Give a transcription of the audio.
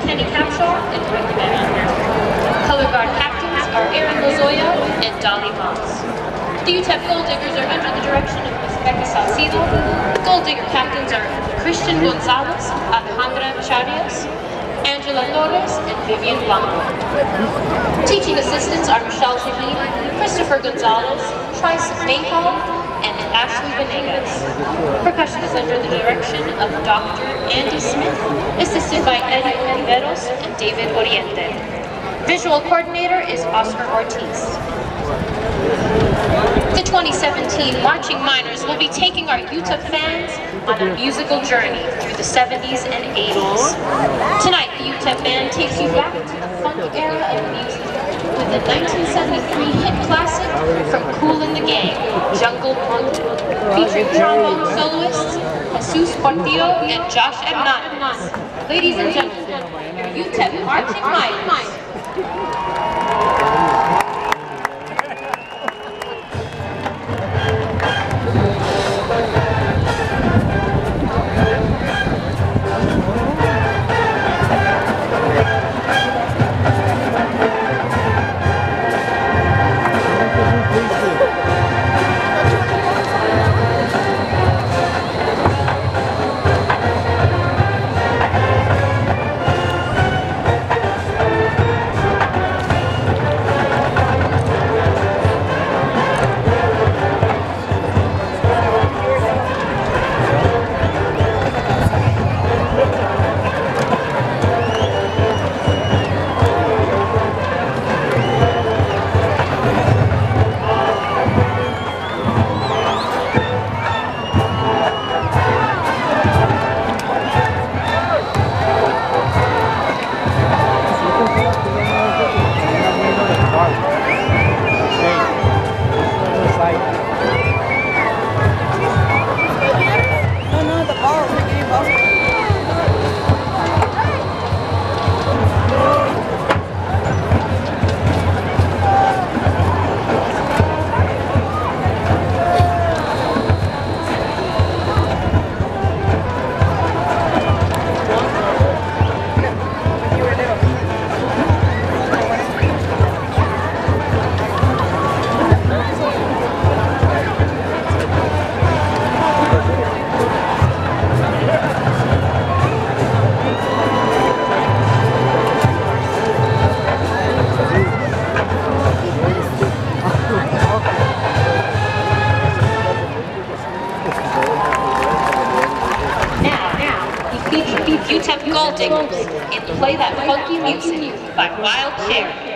Commander Capshaw and Mike Manninger. Color Guard captains are Aaron Lozoya and Dolly Moss. The UTEP Gold Diggers are under the direction of Ms. Becca Salcido. Gold Digger captains are Christian Gonzalez, Alejandra Charias, Angela Torres, and Vivian Blanco. Teaching assistants are Michelle Javine, Christopher Gonzalez, Trice Mayhall, and Ashley Venegas. Percussion is under the direction of Dr. Andy Smith, assisted by David Oriente. Visual coordinator is Oscar Ortiz. The 2017 Marching Miners will be taking our UTEP fans on a musical journey through the 70s and 80s. Tonight, the UTEP band takes you back to the funk era of music the 1973 hit classic from Kool and the Gang, Jungle Punk, featuring trombone soloists Jesus Portillo and Josh Hernandez. Ladies and gentlemen, UTEP Marching Miners. and play that funky music by Wild Cherry.